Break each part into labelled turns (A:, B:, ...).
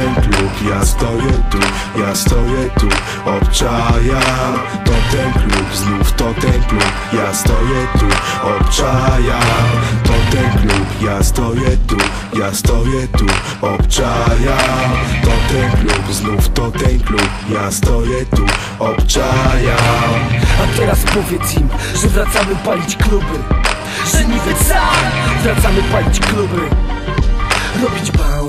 A: ten klub, ja stoję tu, ja stoję tu Obczajam To ten klub, znów to ten klub. Ja stoję tu, obczajam To ten klub, ja stoję tu, ja stoję tu Obczajam To ten klub, znów to ten klub. Ja stoję tu, obczajam
B: A teraz powiedz im, że wracamy palić kluby. Że niby co? Wracamy palić kluby. Robić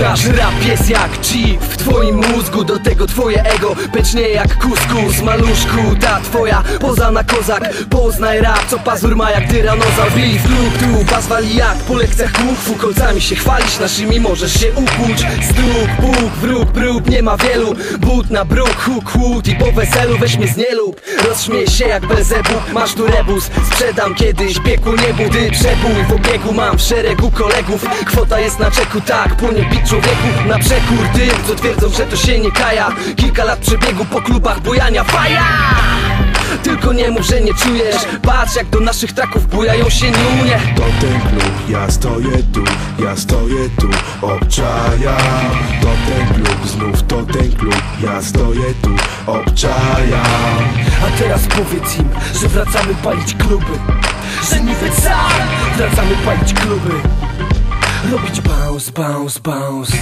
B: Nasz rap jest jak chip w twoim mózgu. Do tego twoje ego pęcznie jak kuskus. Maluszku, ta twoja poza na kozak. Poznaj rap, co pazur ma jak tyranozaur Beef lub tu, bas wali jak po lekcjach kung fu Kolcami się chwalisz, naszymi możesz się ukłuć. Stuk, puk, wróg, prób, nie ma wielu. But na bruk, huk, hut i po weselu weź mnie z nielub Rozśmiej się jak Belzebub, masz tu rebus. Sprzedam kiedyś piekło niebu, ty przebój W obiegu mam w szeregu kolegów. Kwota jest na czeku, tak, płonie bit człowieku Na przekór tym, co twierdzą, że to się nie kaja. Kilka lat przebiegu po klubach bujania faja. Tylko nie mów, że nie czujesz. Patrz jak do naszych traków bujają się nunie.
A: To ten klub, ja stoję tu, ja stoję tu Obczajam To ten klub, znów to ten klub Ja stoję tu, obczajam
B: A teraz powiedz im, że wracamy palić kluby. Że niby co? Wracamy palić kluby Robić bounce, bounce, bounce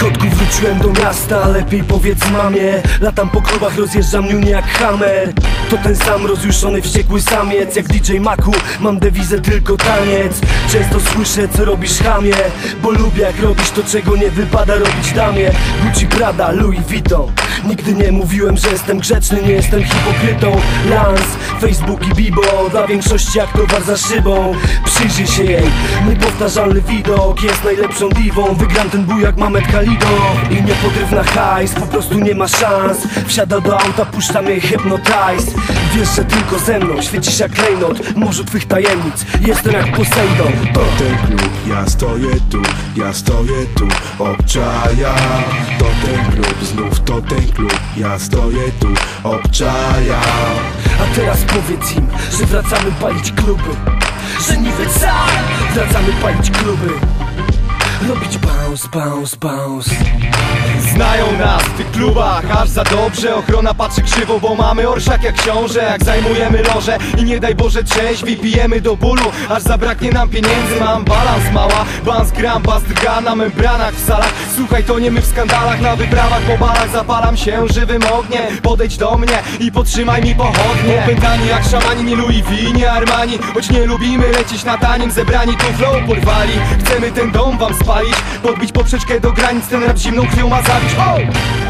B: Kotku wróciłem do miasta, lepiej powiedz mamie. Latam po klubach, rozjeżdżam niunie jak hammer To ten sam rozjuszony, wściekły samiec Jak DJ Maku, mam dewizę tylko taniec. Często słyszę, co robisz chamie. Bo lubię jak robisz to, czego nie wypada robić damie. Gucci Prada, Louis Vuitton Nigdy nie mówiłem, że jestem grzeczny, nie jestem hipokrytą. Lans, Facebook i Bibo Dla większości jak towar za szybą. Przyjrzyj się jej, niepowtarzalny widok Jest najlepszą diwą, wygram ten bój jak Mamet Kalido. I nie podryw na hajs, po prostu nie ma szans. Wsiada do auta, puszcza mnie hypnotize Wiesz, że tylko ze mną świecisz jak klejnot Morzu twych tajemnic, jestem jak Poseidon.
A: To ten klub, ja stoję tu, ja stoję tu Obczajam To ten klub, znów to ten klub Ja stoję tu, obczajam
B: A teraz powiedz im, że wracamy palić kluby Że niby co? Wracamy palić kluby Robić bounce, bounce, bounce.
C: Znają nas w tych klubach aż za dobrze. Ochrona patrzy krzywo, bo mamy orszak jak książę. Jak zajmujemy loże i nie daj Boże trzeźwi Pijemy do bólu, aż zabraknie nam pieniędzy Mam balans mała, bans gram, bas drga na membranach w salach. Słuchaj, to nie my w skandalach, na wyprawach po barach Zapalam się żywym ogniem, podejdź do mnie i potrzymaj mi pochodnie. Opętani jak szamani, nie Louis V, nie Armani. Choć nie lubimy lecieć na tanim, zebrani tu flow porwali. Chcemy ten dom wam spalić, podbić poprzeczkę do granic Ten rap zimną krwią ma zabić, oh!